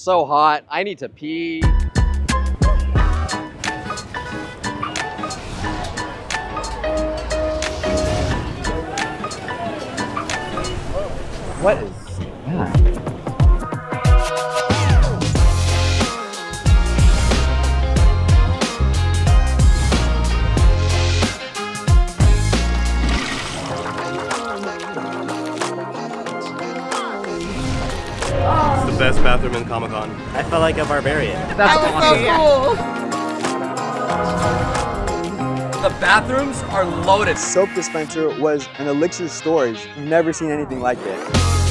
so hot. I need to pee. What is that? Best bathroom in Comic Con. I felt like a barbarian. That's that was so cool. The bathrooms are loaded. Soap dispenser was an elixir storage. I've never seen anything like it.